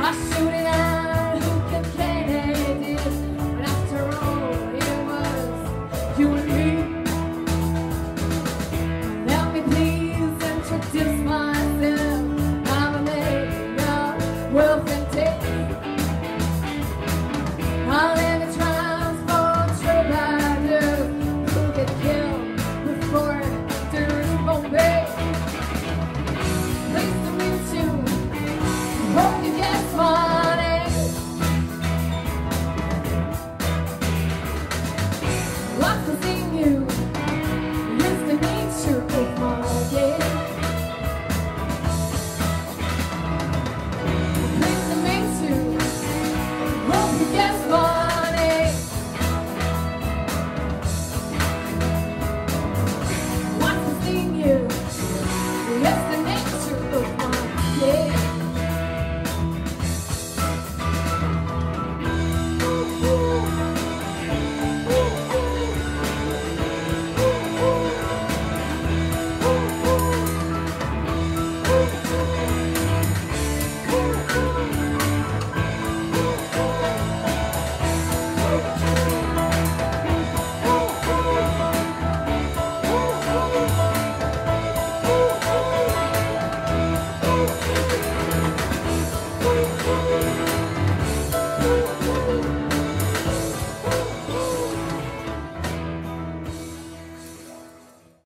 I suited up.